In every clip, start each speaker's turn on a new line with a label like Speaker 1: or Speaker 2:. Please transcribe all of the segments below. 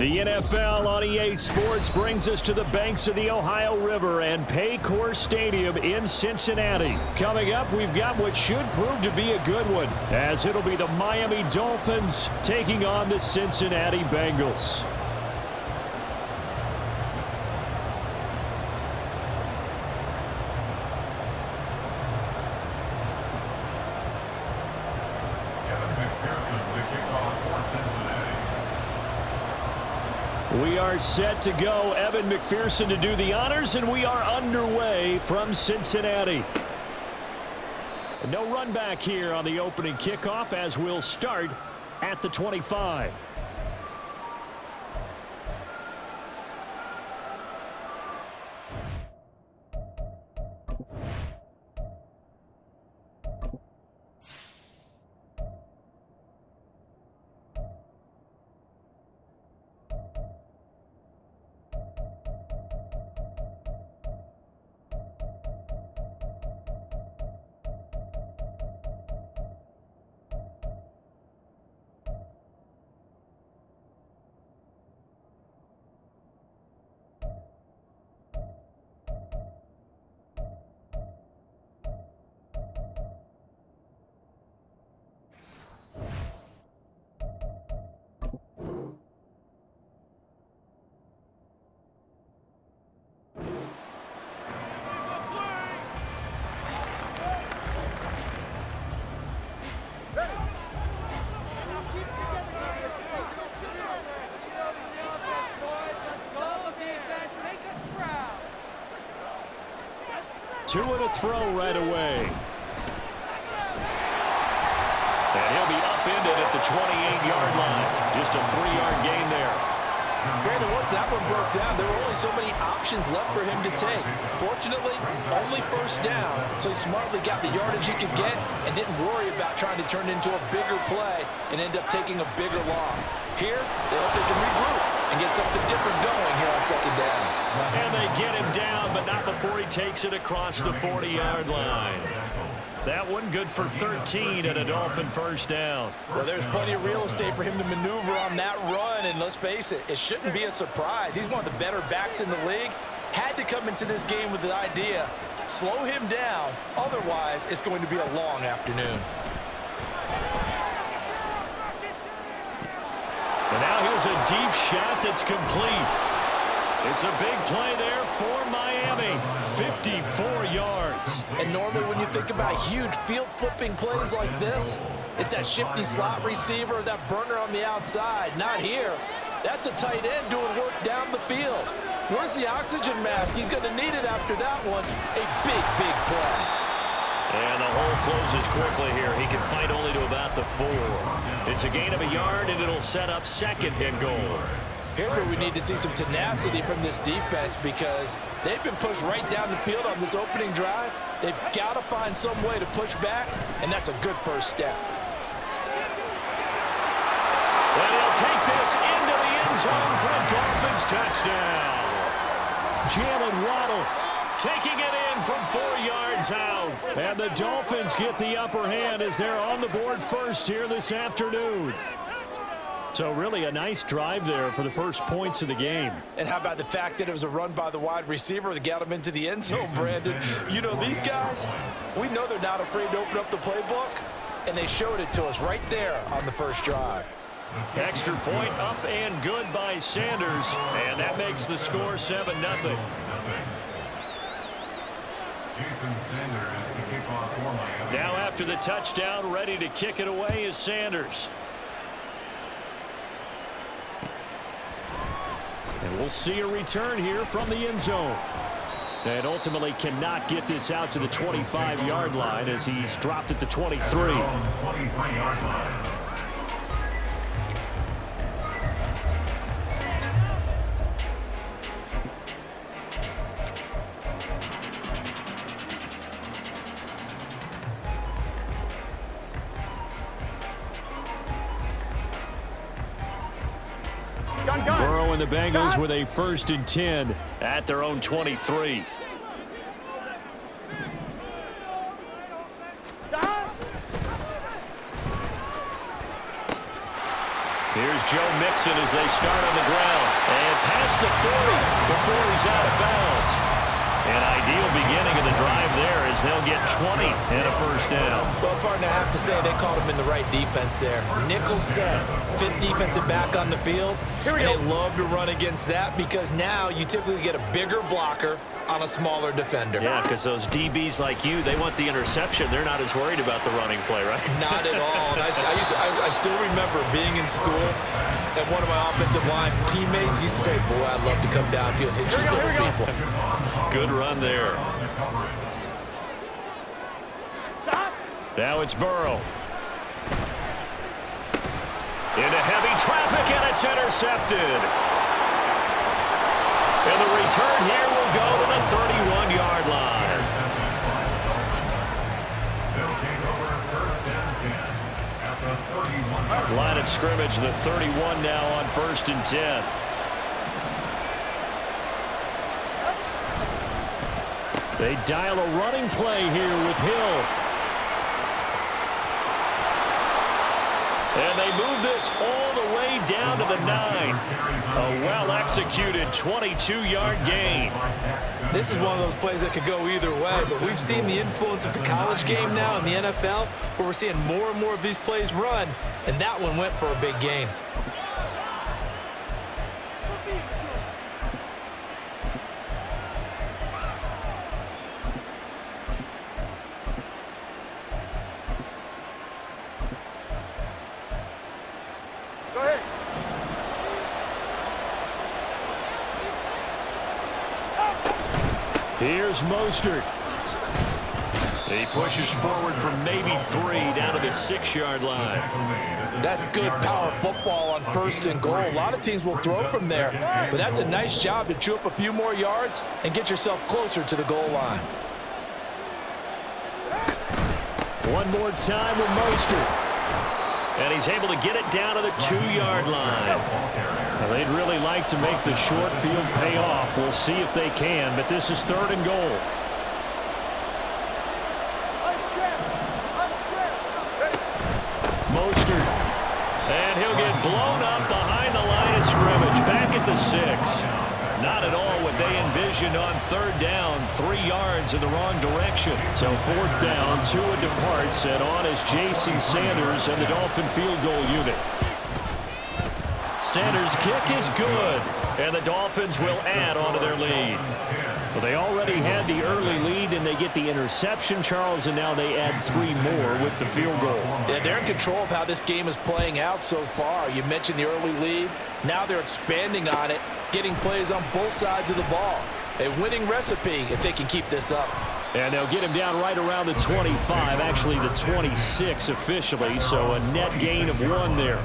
Speaker 1: The NFL on EA Sports brings us to the banks of the Ohio River and Paycor Stadium in Cincinnati. Coming up, we've got what should prove to be a good one, as it'll be the Miami Dolphins taking on the Cincinnati Bengals. We are set to go. Evan McPherson to do the honors, and we are underway from Cincinnati. No run back here on the opening kickoff as we'll start at the 25. Two and a throw right away. And he'll be upended at the 28-yard line. Just a three-yard gain there.
Speaker 2: Brandon, once that one broke down, there were only so many options left for him to take. Fortunately, only first down, so he smartly got the yardage he could get and didn't worry about trying to turn into a bigger play and end up taking a bigger loss. Here, they hope they can regroup and get something different going here on second down.
Speaker 1: And they get him down, but not before he takes it across the 40-yard line. That one good for 13 at a Dolphin first down.
Speaker 2: Well, there's plenty of real estate for him to maneuver on that run, and let's face it, it shouldn't be a surprise. He's one of the better backs in the league. Had to come into this game with the idea, slow him down, otherwise it's going to be a long afternoon.
Speaker 1: Here's a deep shot that's complete. It's a big play there for Miami. 54 yards.
Speaker 2: And normally when you think about huge field flipping plays like this, it's that shifty slot receiver, that burner on the outside. Not here. That's a tight end doing work down the field. Where's the oxygen mask? He's going to need it after that one. A big, big play.
Speaker 1: And the hole closes quickly here. He can fight only to about the four. It's a gain of a yard, and it'll set up second and goal.
Speaker 2: Here's where we need to see some tenacity from this defense because they've been pushed right down the field on this opening drive. They've got to find some way to push back, and that's a good first step.
Speaker 1: And he'll take this into the end zone for a Dolphins touchdown. Jaylen Waddle taking it in from four yards out. And the Dolphins get the upper hand as they're on the board first here this afternoon. So really a nice drive there for the first points of the game.
Speaker 2: And how about the fact that it was a run by the wide receiver that got him into the end zone, Brandon? You know, these guys, we know they're not afraid to open up the playbook, and they showed it to us right there on the first drive.
Speaker 1: Extra point up and good by Sanders, and that makes the score 7-0. Now after the touchdown, ready to kick it away is Sanders. And we'll see a return here from the end zone. And ultimately cannot get this out to the 25-yard line as he's dropped at the 23. The Bengals with a first and 10 at their own 23. Here's Joe Mixon as they start on the ground. And past the 40 before he's out of bounds. An ideal beginning of the drive there as they'll get 20 and a first down.
Speaker 2: Well, partner, I have to say they called him in the right defense there. Nickel set, fifth defensive back on the field. and go. they love to run against that because now you typically get a bigger blocker on a smaller defender.
Speaker 1: Yeah, because those DBs like you, they want the interception. They're not as worried about the running play, right?
Speaker 2: Not at all. I, I, to, I, I still remember being in school and one of my offensive line teammates used to say, boy, I'd love to come downfield and hit you little people.
Speaker 1: Good run there. Now it's Burrow. Into heavy traffic, and it's intercepted. And the return here will go to the 31-yard line. Line of scrimmage, the 31 now on first and 10. They dial a running play here with Hill. And they move this all the way down to the nine. A well-executed 22-yard gain.
Speaker 2: This is one of those plays that could go either way, but we've seen the influence of the college game now in the NFL, where we're seeing more and more of these plays run, and that one went for a big gain.
Speaker 1: Mostert. He pushes forward from maybe three down to the six-yard line.
Speaker 2: That's good power football on first and goal. A lot of teams will throw from there, but that's a nice job to chew up a few more yards and get yourself closer to the goal line.
Speaker 1: One more time with Mostert. And he's able to get it down to the two-yard line. They'd really like to make the short field pay off. We'll see if they can, but this is third and goal. Mostert. And he'll get blown up behind the line of scrimmage. Back at the six. Not at all what they envisioned on third down. Three yards in the wrong direction. So fourth down, Tua departs, and on is Jason Sanders and the Dolphin field goal unit. Sanders' kick is good, and the Dolphins will add on to their lead. Well, they already had the early lead, and they get the interception, Charles, and now they add three more with the field goal.
Speaker 2: Yeah, they're in control of how this game is playing out so far. You mentioned the early lead. Now they're expanding on it, getting plays on both sides of the ball. A winning recipe if they can keep this up.
Speaker 1: And they'll get him down right around the 25, actually the 26 officially, so a net gain of one there.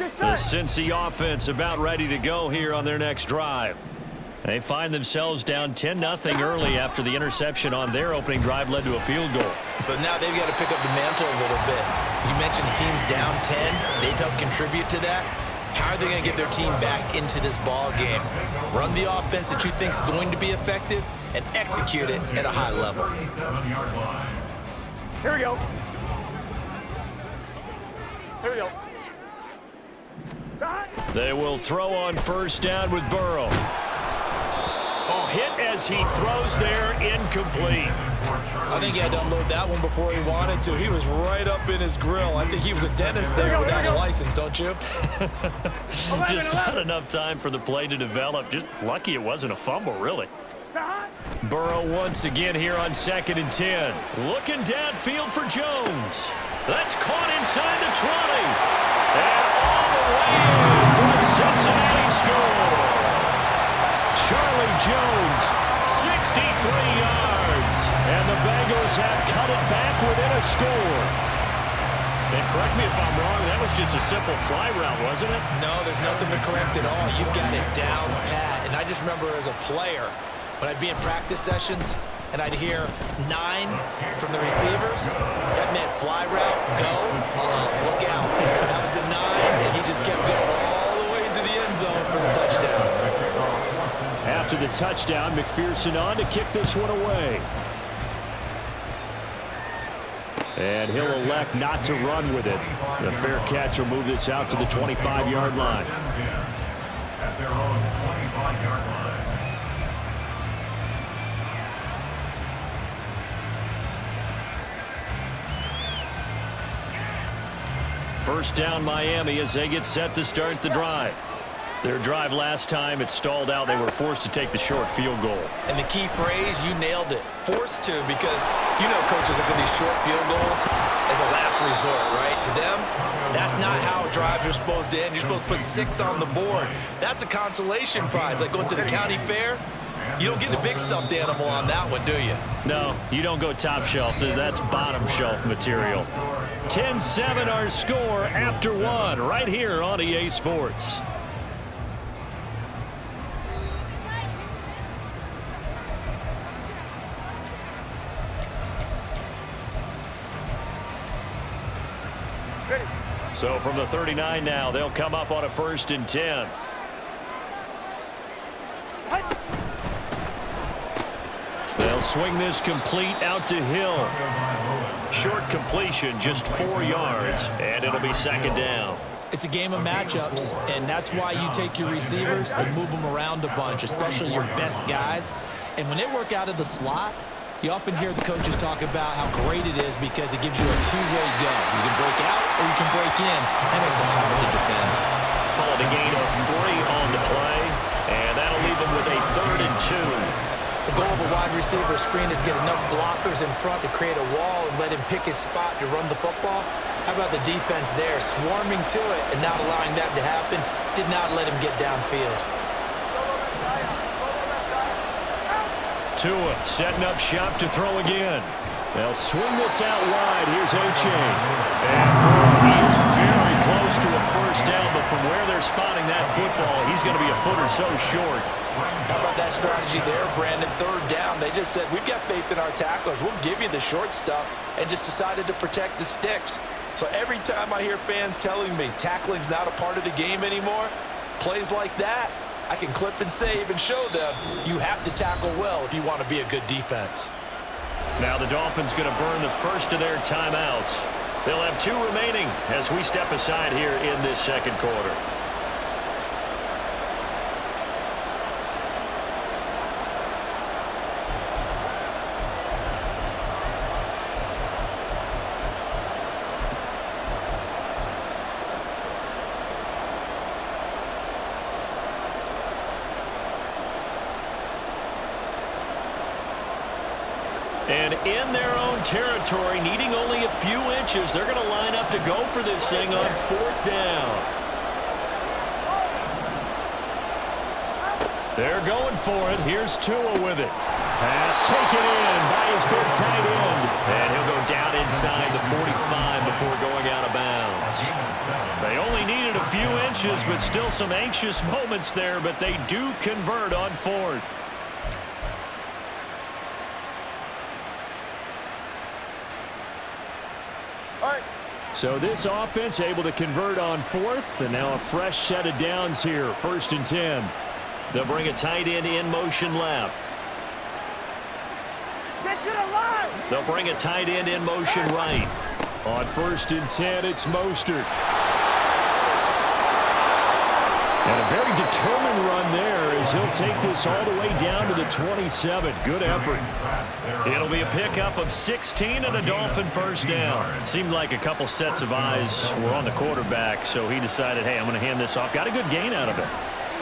Speaker 1: The Cincy offense about ready to go here on their next drive. They find themselves down 10-0 early after the interception on their opening drive led to a field goal.
Speaker 2: So now they've got to pick up the mantle a little bit. You mentioned the team's down 10. They've helped contribute to that. How are they going to get their team back into this ball game? Run the offense that you think is going to be effective and execute it at a high level.
Speaker 3: Here we go. Here we go.
Speaker 1: They will throw on first down with Burrow. Oh, hit as he throws there, incomplete.
Speaker 2: I think he had to unload that one before he wanted to. He was right up in his grill. I think he was a dentist there without a license, don't you?
Speaker 1: Just not enough time for the play to develop. Just lucky it wasn't a fumble, really. Burrow once again here on second and 10. Looking downfield for Jones. That's caught inside the 20. And all the way Cincinnati score. Charlie Jones, 63 yards. And the Bengals have cut it back within a score. And correct me if I'm wrong, that was just a simple fly route, wasn't it?
Speaker 2: No, there's nothing to correct at all. You've got it down pat. And I just remember as a player, when I'd be in practice sessions, and I'd hear nine from the receivers, that meant fly route, go, uh, look out. And he just kept going all the way into the end zone for the touchdown.
Speaker 1: After the touchdown, McPherson on to kick this one away. And he'll elect not to run with it. The fair catch will move this out to the 25-yard line. First down Miami as they get set to start the drive. Their drive last time, it stalled out. They were forced to take the short field goal.
Speaker 2: And the key phrase, you nailed it. Forced to because, you know, coaches look at these short field goals as a last resort, right? To them, that's not how drives are supposed to end. You're supposed to put six on the board. That's a consolation prize, like going to the county fair. You don't get the big stuffed animal on that one, do you?
Speaker 1: No, you don't go top shelf. That's bottom shelf material. 10-7 our score after one right here on EA Sports. So from the 39 now, they'll come up on a first and 10. They'll swing this complete out to Hill. Short completion, just four yards, and it'll be second down.
Speaker 2: It's a game of matchups, and that's why you take your receivers and move them around a bunch, especially your best guys. And when they work out of the slot, you often hear the coaches talk about how great it is because it gives you a two-way go. You can break out or you can break in. That makes it hard to defend.
Speaker 1: Call a gain of three on the play, and that'll leave them with a third and two.
Speaker 2: The goal of a wide receiver screen is get enough blockers in front to create a wall and let him pick his spot to run the football. How about the defense there, swarming to it and not allowing that to happen, did not let him get downfield.
Speaker 1: Tua setting up shop to throw again. They'll swing this out wide. Here's Achane. And he is very close to a first down, but from where they're spotting that football, he's going to be a foot or so short.
Speaker 2: That strategy there, Brandon? Third down, they just said, we've got faith in our tacklers. We'll give you the short stuff, and just decided to protect the sticks. So every time I hear fans telling me tackling's not a part of the game anymore, plays like that, I can clip and save and show them you have to tackle well if you want to be a good defense.
Speaker 1: Now the Dolphins going to burn the first of their timeouts. They'll have two remaining as we step aside here in this second quarter. And in their own territory, needing only a few inches, they're going to line up to go for this thing on fourth down. They're going for it. Here's Tua with it. Pass taken in by his big tight end. And he'll go down inside the 45 before going out of bounds. They only needed a few inches, but still some anxious moments there, but they do convert on fourth. So this offense able to convert on fourth, and now a fresh set of downs here, first and 10. They'll bring a tight end in motion left. They'll bring a tight end in motion right. On first and 10, it's Mostert. And a very determined run there as he'll take this all the way down to the 27. Good effort. It'll be a pickup of 16 and a Dolphin first down. Seemed like a couple sets of eyes were on the quarterback, so he decided, hey, I'm going to hand this off. Got a good gain out of it.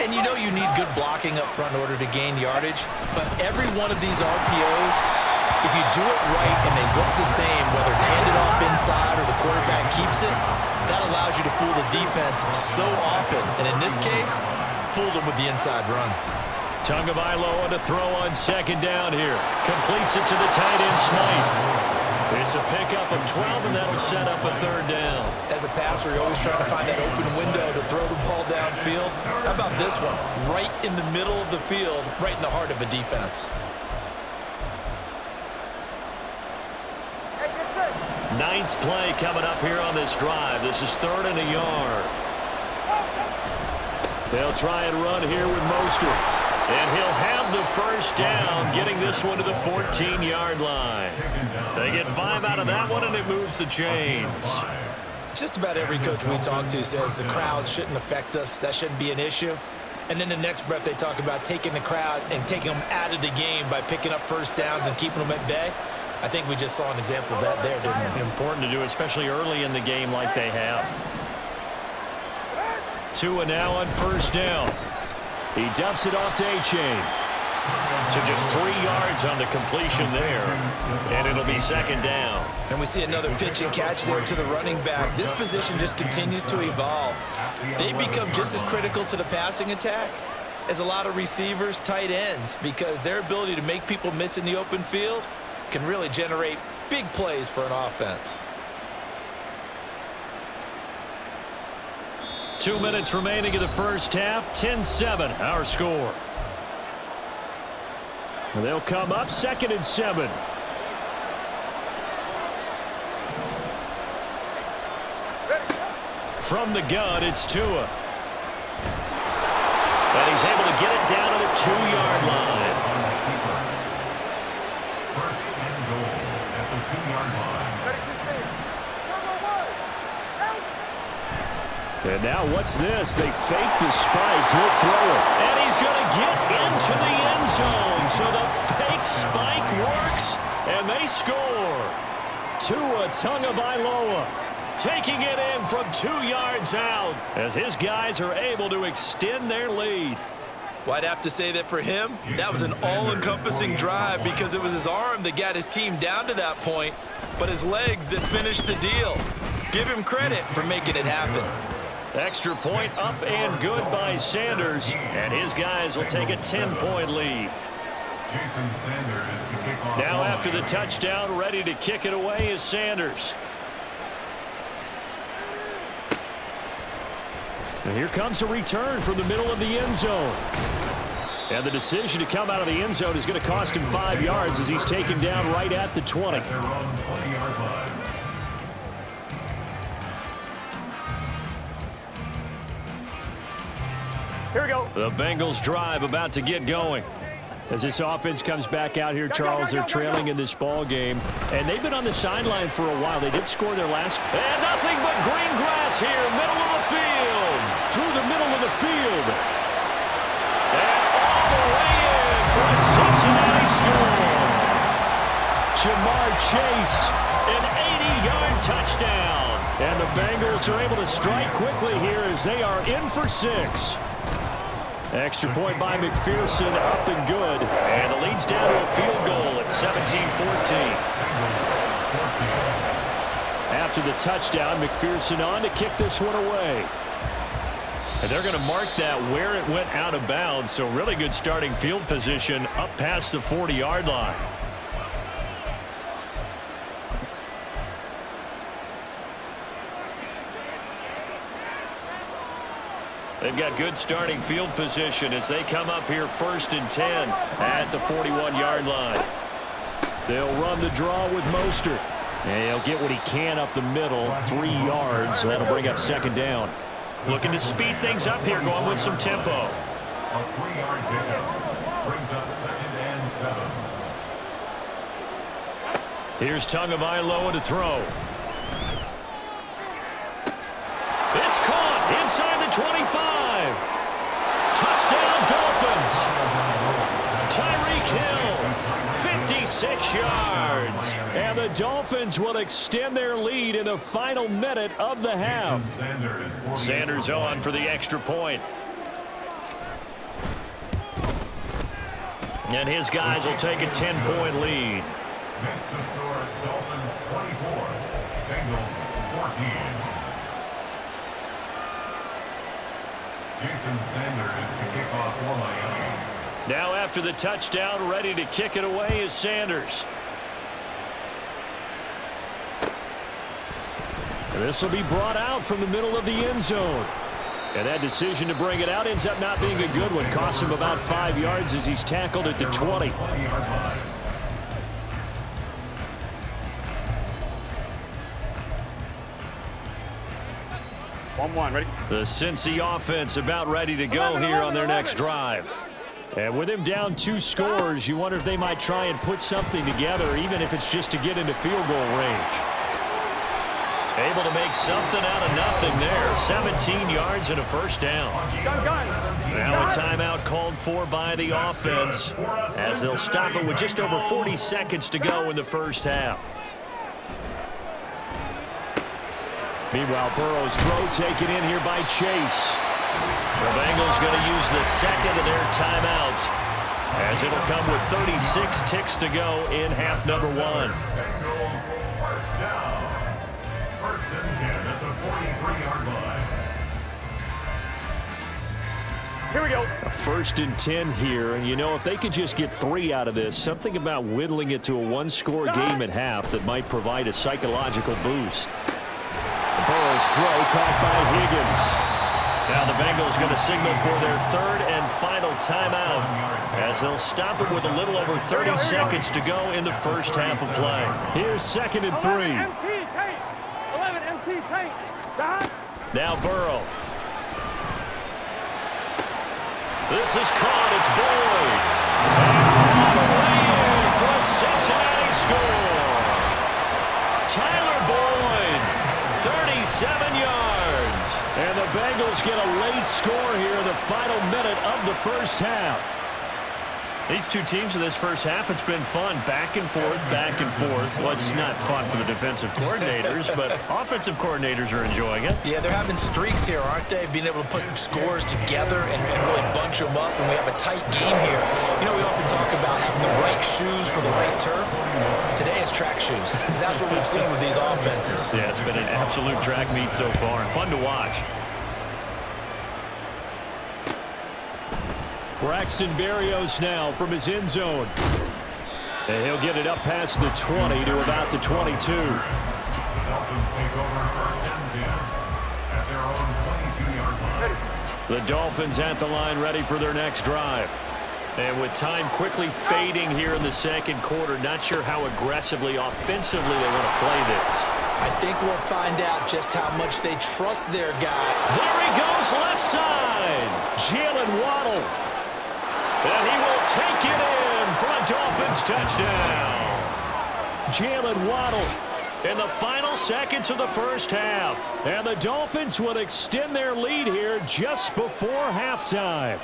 Speaker 2: And you know you need good blocking up front in order to gain yardage, but every one of these RPOs, if you do it right and they look the same, whether it's handed off inside or the quarterback keeps it, that allows you to fool the defense so often. And in this case, fooled them with the inside run.
Speaker 1: Tagovailoa to throw on second down here. Completes it to the tight end, Smythe. It's a pickup of 12, and that'll set up a third down.
Speaker 2: As a passer, you're always trying to find that open window to throw the ball downfield. How about this one? Right in the middle of the field, right in the heart of the defense.
Speaker 1: Ninth play coming up here on this drive. This is third and a yard. They'll try and run here with Mostert. And he'll have the first down, getting this one to the 14-yard line. They get five out of that one, and it moves the chains.
Speaker 2: Just about every coach we talk to says the crowd shouldn't affect us. That shouldn't be an issue. And then the next breath they talk about taking the crowd and taking them out of the game by picking up first downs and keeping them at bay. I think we just saw an example of that there, didn't we?
Speaker 1: Important to do, especially early in the game like they have. Tua now on first down. He dumps it off to Achane. So just three yards on the completion there. And it'll be second down.
Speaker 2: And we see another pitch and catch there to the running back. This position just continues to evolve. They become just as critical to the passing attack as a lot of receivers, tight ends, because their ability to make people miss in the open field can really generate big plays for an offense.
Speaker 1: Two minutes remaining in the first half. 10-7, our score. They'll come up second and seven. From the gun, it's Tua. And he's able to get it down to the two-yard line.
Speaker 3: First and goal two-yard line.
Speaker 1: And now what's this? They fake the spike. He'll throw it. And he's going to get into the end zone. So the fake spike works, and they score. Tua Tagovailoa taking it in from two yards out as his guys are able to extend their lead.
Speaker 2: Well, I'd have to say that for him, that was an all-encompassing drive because it was his arm that got his team down to that point, but his legs that finished the deal. Give him credit for making it happen.
Speaker 1: Extra point up and good by Sanders. And his guys will take a 10-point lead.
Speaker 3: Jason Sanders to kick off.
Speaker 1: Now after the touchdown, ready to kick it away is Sanders. And here comes a return from the middle of the end zone. And the decision to come out of the end zone is going to cost him five yards as he's taken down right at the 20.
Speaker 3: Their own 20-yard line.
Speaker 1: Here we go. The Bengals drive about to get going. As this offense comes back out here, Charles, they're trailing in this ball game. And they've been on the sideline for a while. They did score their last. And nothing but green grass here, middle of the field. Through the middle of the field. And all the way in for a Cincinnati score. Ja'Marr Chase, an 80-yard touchdown. And the Bengals are able to strike quickly here as they are in for six. Extra point by McPherson, up and good. And the lead's down to a field goal at 17-14. After the touchdown, McPherson on to kick this one away. And they're going to mark that where it went out of bounds, so really good starting field position up past the 40-yard line. They've got good starting field position as they come up here first and 10 at the 41-yard line. They'll run the draw with Mostert. And he'll get what he can up the middle, three yards. That'll bring up second down. Looking to speed things up here, going with some tempo.
Speaker 3: A three-yard pickup brings up second and seven.
Speaker 1: Here's Tagovailoa to throw. It's caught inside the 25. 56 yards. And the Dolphins will extend their lead in the final minute of the half.
Speaker 3: Sanders,
Speaker 1: on for the extra point. And his guys will take a 10-point lead.
Speaker 3: Dolphins 24, Bengals 14. Jason Sanders to kick off for Miami.
Speaker 1: Now after the touchdown, ready to kick it away is Sanders. This will be brought out from the middle of the end zone. And that decision to bring it out ends up not being a good one. Costs him about five yards as he's tackled at the 20.
Speaker 4: One one, ready?
Speaker 1: The Cincy offense about ready to go here on their next drive. And with him down two scores, you wonder if they might try and put something together, even if it's just to get into field goal range. Able to make something out of nothing there. 17 yards and a first down. Now a timeout called for by the offense as they'll stop it with just over 40 seconds to go in the first half. Meanwhile, Burrow's throw taken in here by Chase. The Bengals going to use the second of their timeouts as it'll come with 36 ticks to go in half number one.
Speaker 3: First down. First and 10 at the 43-yard line.
Speaker 4: Here we go.
Speaker 1: A first and 10 here, and you know, if they could just get three out of this, something about whittling it to a one-score game at half that might provide a psychological boost. The Burrow's throw caught by Higgins. Now the Bengals going to signal for their third and final timeout as they'll stop it with a little over 30 seconds to go in the first half of play. Here's second and three.
Speaker 4: 11 MT tank. 11 MT tank. Stop.
Speaker 1: Now Burrow. This is caught. It's Boyd. First half. These two teams in this first half, it's been fun. Back and forth, back and forth. Well, it's not fun for the defensive coordinators, but offensive coordinators are enjoying it.
Speaker 2: Yeah, they're having streaks here, aren't they? Being able to put scores together and, and really bunch them up, and we have a tight game here. You know, we often talk about having the right shoes for the right turf. Today it's track shoes. That's what we've seen with these offenses.
Speaker 1: Yeah, it's been an absolute track meet so far and fun to watch. Braxton Berrios now from his end zone. And he'll get it up past the 20 to about the 22.
Speaker 3: The Dolphins take over first and 10 at their own 22-yard line.
Speaker 1: The Dolphins at the line ready for their next drive. And with time quickly fading here in the second quarter, not sure how aggressively, offensively they want to play this.
Speaker 2: I think we'll find out just how much they trust their guy.
Speaker 1: There he goes left side. Jaylen Waddle. And he will take it in for a Dolphins touchdown. Jaylen Waddle in the final seconds of the first half. And the Dolphins will extend their lead here just before halftime.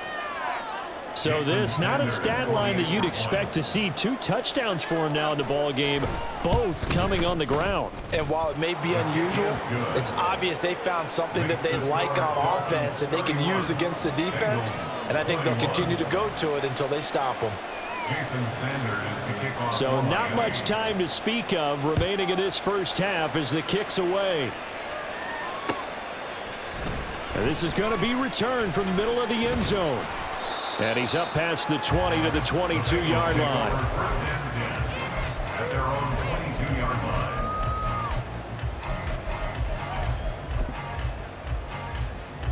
Speaker 1: So this, not a stat line that you'd expect to see. Two touchdowns for him now in the ball game, both coming on the ground.
Speaker 2: And while it may be unusual, it's obvious they found something that they like on offense and they can use against the defense. And I think they'll continue to go to it until they stop them.
Speaker 3: Jason Sanders to kick off
Speaker 1: So not much time to speak of remaining in this first half as the kick's away. And this is going to be returned from the middle of the end zone. And he's up past the 20 to the 22-yard line.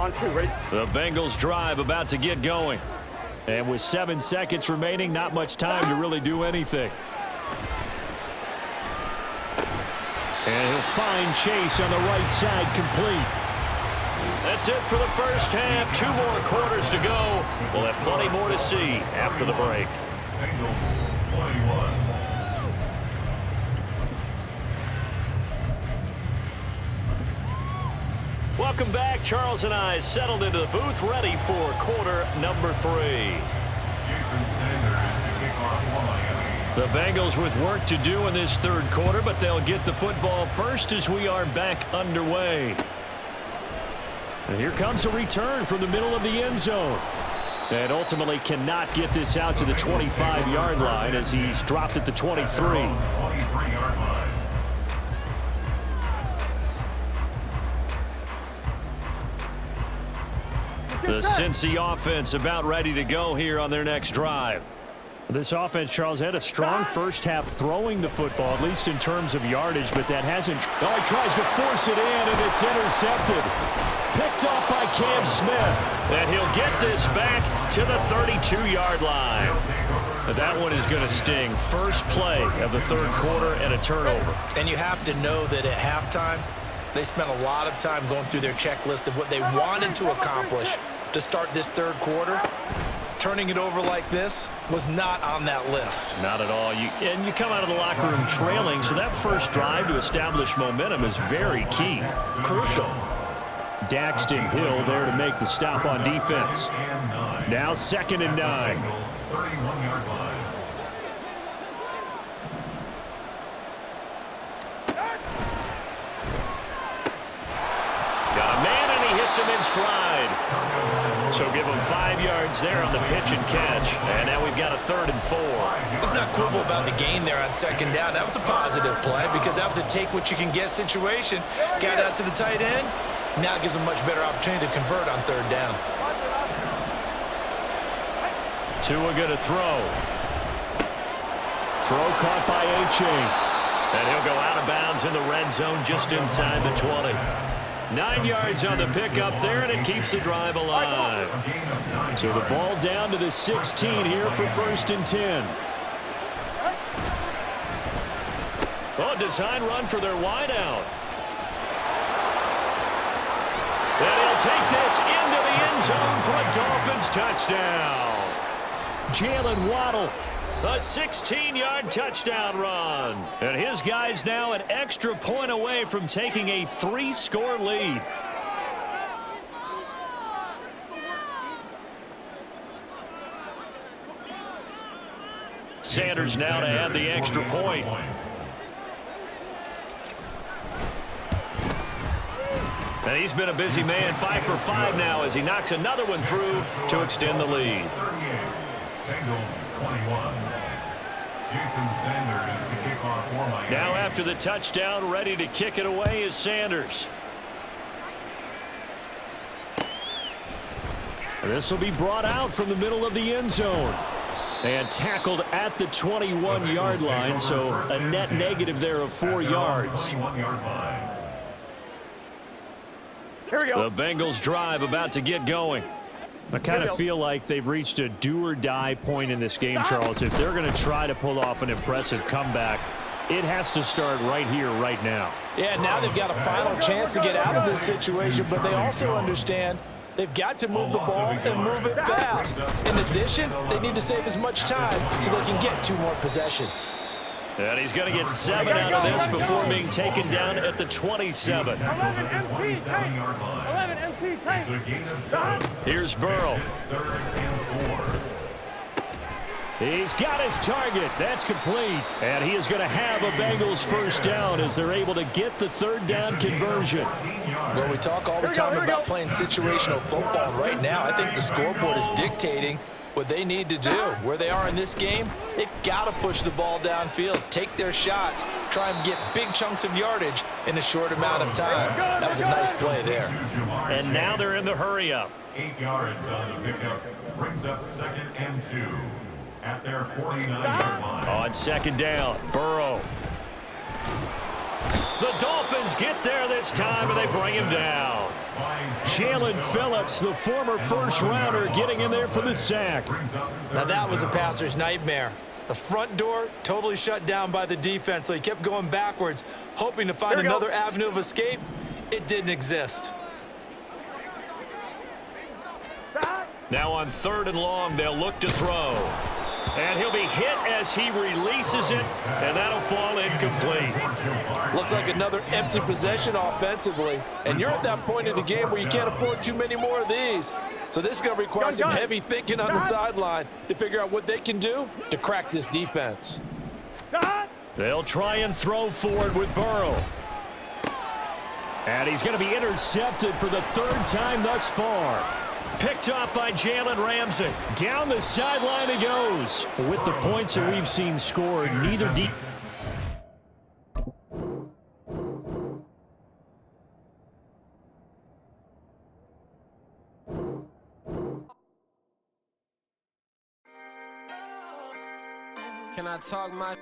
Speaker 4: On two?
Speaker 1: The Bengals drive about to get going. And with seven seconds remaining, not much time to really do anything. And he'll find Chase on the right side complete. That's it for the first half. Two more quarters to go. We'll have plenty more to see after the break. Welcome back. Charles and I settled into the booth, ready for quarter number three.
Speaker 3: Jason Sanders to kick off for Miami.
Speaker 1: The Bengals with work to do in this third quarter, but they'll get the football first as we are back underway. And here comes a return from the middle of the end zone. And ultimately cannot get this out to the 25-yard line as he's dropped at the 23. Cincy offense about ready to go here on their next drive. This offense, Charles, had a strong first half throwing the football, at least in terms of yardage, but that hasn't. Oh, he tries to force it in, and it's intercepted. Picked off by Cam Smith. And he'll get this back to the 32-yard line. That one is going to sting. First play of the third quarter and a turnover.
Speaker 2: And you have to know that at halftime, they spent a lot of time going through their checklist of what they wanted to accomplish to start this third quarter. turning it over like this was not on that list.
Speaker 1: Not at all. You, and you come out of the locker room trailing, so that first drive to establish momentum is very key.
Speaker 2: Crucial.
Speaker 1: Daxton Hill there to make the stop on defense. Now second and nine. Got a man, and he hits him in stride. So give him five yards there on the pitch and catch. And now we've got a third and four.
Speaker 2: Let's not quibble about the gain there on second down. That was a positive play because that was a take-what-you-can-get situation. Got out to the tight end. Now it gives them much better opportunity to convert on third down.
Speaker 1: Two Tua going to throw. Throw caught by Achane. And he'll go out of bounds in the red zone just inside the 20. Nine yards on the pickup there, and it keeps the drive alive. So the ball down to the 16 here for first and 10. Oh, design run for their wideout. And he'll take this into the end zone for a Dolphins touchdown. Jaylen Waddle, a 16-yard touchdown run. And his guys now an extra point away from taking a three-score lead. Sanders now to add the extra point. And he's been a busy man, five for five now as he knocks another one through to extend the lead. Now after the touchdown, ready to kick it away is Sanders. This will be brought out from the middle of the end zone. And tackled at the 21-yard line, so a net negative there of four yards.
Speaker 4: Here we go.
Speaker 1: The Bengals drive about to get going. I kind of feel like they've reached a do-or-die point in this game, Charles. If they're going to try to pull off an impressive comeback, it has to start right here, right now.
Speaker 2: Yeah, now they've got a final chance to get out of this situation, but they also understand they've got to move the oh, ball and move it fast. In addition, they need to save as much time so they can get two more possessions.
Speaker 1: And he's going to get seven out of this before being taken down at the 27. Here's Burrow.
Speaker 3: Third and four.
Speaker 1: He's got his target. That's complete. And he is going to have a Bengals first down as they're able to get the third down conversion.
Speaker 2: Well, we talk all the time about playing situational football. Right now, I think the scoreboard is dictating what they need to do. Where they are in this game, they've got to push the ball downfield, take their shots, try and get big chunks of yardage in a short amount of time. That was a nice play there.
Speaker 1: And now they're in the hurry up.
Speaker 3: Eight yards on the pickup. Brings up second and two. At their 49-yard line.
Speaker 1: On second down, Burrow. The Dolphins get there this time, and they bring him down. Jaelan Phillips, the former first rounder, getting in there for the sack.
Speaker 2: Now that was a passer's nightmare. The front door totally shut down by the defense, so he kept going backwards, hoping to find
Speaker 4: Here we go.
Speaker 2: another avenue of escape. It didn't exist.
Speaker 1: Now on third and long, they'll look to throw. And he'll be hit as he releases it, and that'll fall incomplete.
Speaker 2: Looks like another empty possession offensively. And you're at that point in the game where you can't afford too many more of these. So this is going to require
Speaker 4: Gun,
Speaker 2: some
Speaker 4: gun.
Speaker 2: heavy thinking on the sideline to figure out what they can do to crack this defense.
Speaker 4: Stop.
Speaker 1: They'll try and throw forward with Burrow. And he's going to be intercepted for the third time thus far. Picked off by Jalen Ramsey. Down the sideline he goes. With the points that we've seen scored, neither deep.
Speaker 5: Can I talk my